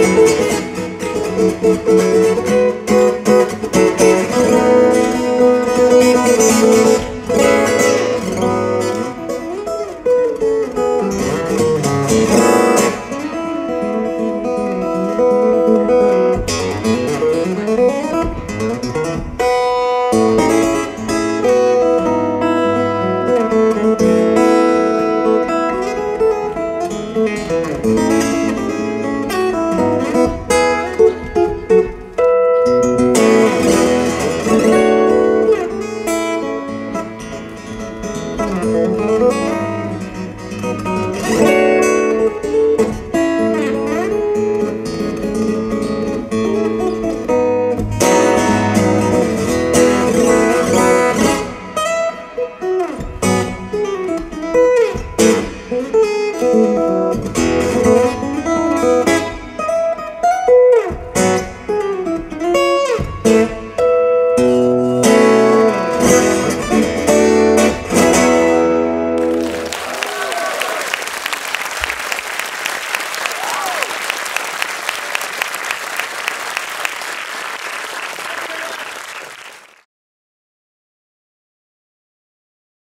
Música Música